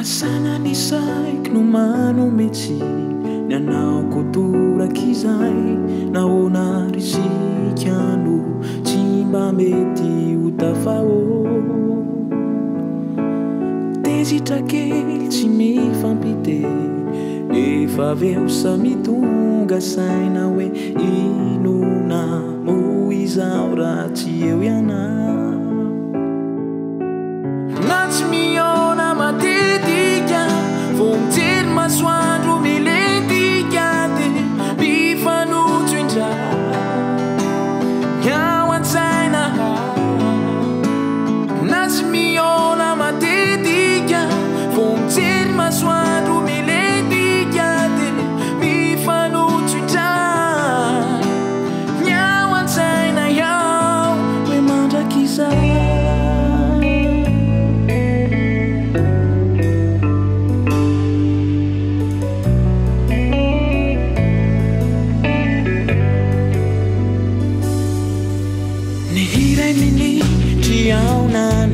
asana ny saiky no mano metsy ny anao kotorak' izay na hona risikano tsy mba mety hotafao te zitrakely tsy mifampite efa aveo samitonga saina hoe inona mo izao rah tsy eo ianay me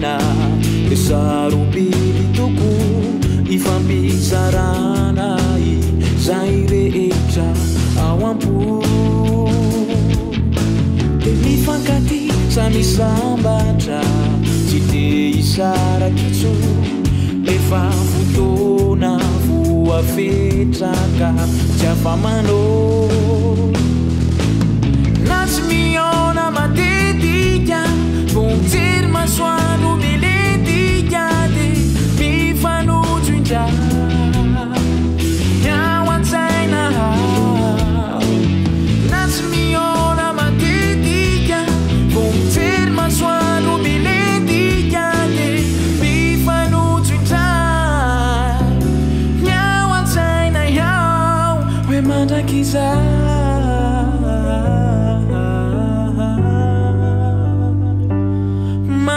na esarompili toko ifampisarana i zay rehetra ao ampo de mifangatisamysambatra tsy de hisarakiso efa votona voa fetraka tsy afamano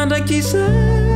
amanda kisa